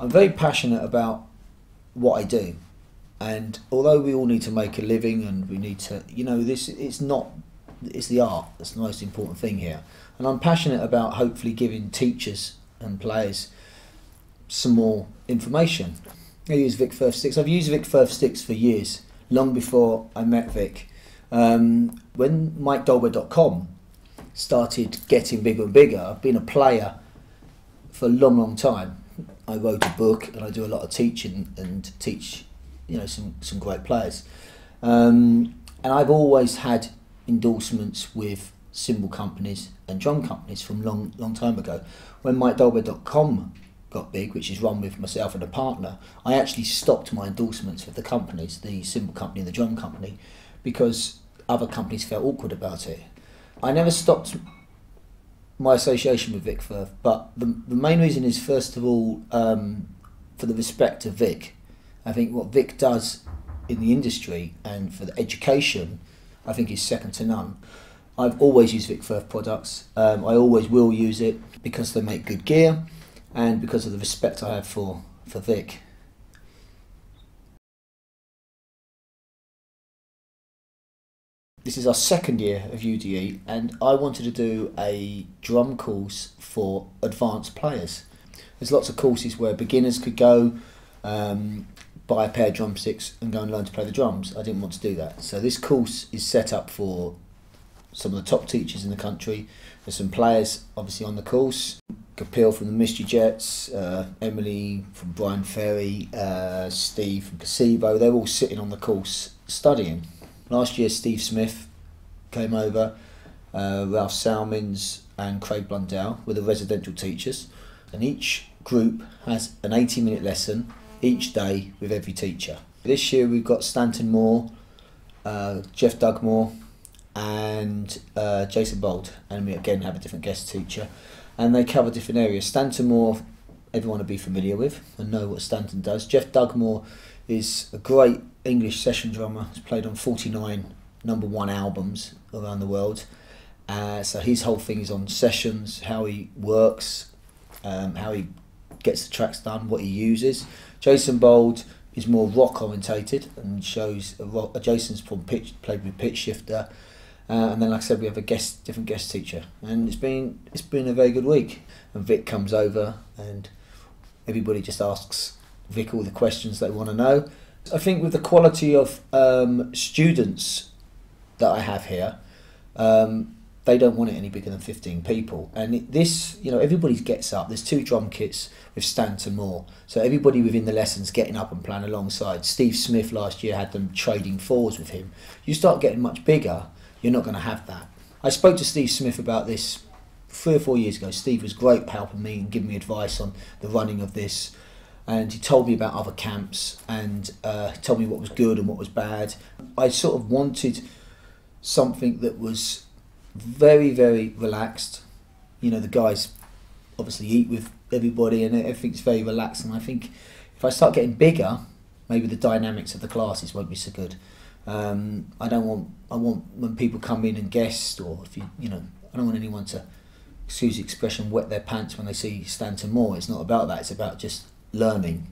I'm very passionate about what I do, and although we all need to make a living and we need to, you know, this it's not it's the art that's the most important thing here, and I'm passionate about hopefully giving teachers and players some more information. I use Vic Firth Sticks. I've used Vic Firth Sticks for years, long before I met Vic. Um, when MikeDolbear.com started getting bigger and bigger, I've been a player for a long, long time. I wrote a book and I do a lot of teaching and teach, you know, some, some great players. Um, and I've always had endorsements with cymbal companies and drum companies from long, long time ago. When MikeDolbear.com got big, which is run with myself and a partner, I actually stopped my endorsements with the companies, the cymbal company and the drum company, because other companies felt awkward about it. I never stopped my association with Vic Firth, but the, the main reason is first of all um, for the respect of Vic. I think what Vic does in the industry and for the education, I think is second to none. I've always used Vic Firth products. Um, I always will use it because they make good gear and because of the respect I have for, for Vic. This is our second year of UDE, and I wanted to do a drum course for advanced players. There's lots of courses where beginners could go, um, buy a pair of drumsticks, and go and learn to play the drums. I didn't want to do that. So this course is set up for some of the top teachers in the country. There's some players obviously on the course. Kapil from the Mystery Jets, uh, Emily from Bryan Ferry, uh, Steve from Placebo. They're all sitting on the course studying. Last year, Steve Smith came over, uh, Ralph Salmins and Craig Blundell were the residential teachers, and each group has an 80 minute lesson each day with every teacher. This year we've got Stanton Moore, uh, Geoff Dugmore, and uh, Jason Bowld, and we again have a different guest teacher, and they cover different areas. Stanton Moore, everyone will be familiar with and know what Stanton does. Geoff Dugmore is a great English session drummer. He's played on 49 number one albums around the world. Uh, so his whole thing is on sessions, how he works, um, how he gets the tracks done, what he uses. Jason Bowld is more rock orientated and shows a rock, uh, Jason's from pitch played with Pitchshifter. Uh, and then, like I said, we have a guest, different guest teacher, and it's been it's been a very good week. And Vic comes over, and everybody just asks Vic all the questions they want to know. I think with the quality of um, students that I have here, um, they don't want it any bigger than 15 people. And this, you know, everybody gets up. There's two drum kits with Stanton Moore. So everybody within the lessons getting up and playing alongside. Steve Smith last year had them trading fours with him. You start getting much bigger, you're not going to have that. I spoke to Steve Smith about this three or four years ago. Steve was great helping me and giving me advice on the running of this and he told me about other camps and uh, told me what was good and what was bad. I sort of wanted something that was very, very relaxed. You know, the guys obviously eat with everybody and everything's very relaxed. And I think if I start getting bigger, maybe the dynamics of the classes won't be so good. Um, I don't want I want when people come in and guest or if you you know I don't want anyone to excuse the expression wet their pants when they see Stanton Moore. It's not about that. It's about just learning